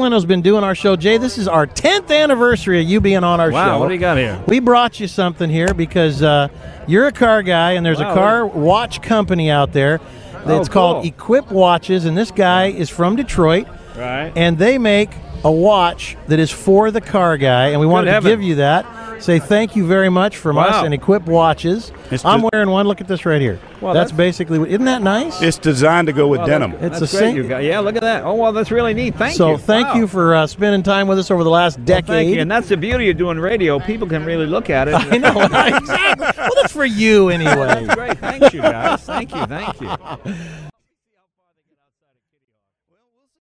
Leno's been doing our show. Jay, this is our 10th anniversary of you being on our Wow, show. what do you got here? We brought you something here because uh, you're a car guy, and there's Wow, a car watch company out there that's Oh, called cool. Equipe Watches, and this guy is from Detroit, Right. and they make a watch that is for the car guy, and we wanted to give you that. Say thank you very much from us and Equipe Watches. It's I'm ju- wearing one. Look at this right here. Well, that's, that's- basically. Isn't that nice? It's designed to go with Well, denim. That's, It's that's a great, you got. Yeah, look at that. Oh, well, that's really neat. Thank so you. So thank Wow. you for uh, spending time with us over the last Well, decade. thank you. And that's the beauty of doing radio. People can really look at it. I know, exactly. Well, that's for you anyway. That's great. Thank you, guys. Thank you. Thank you.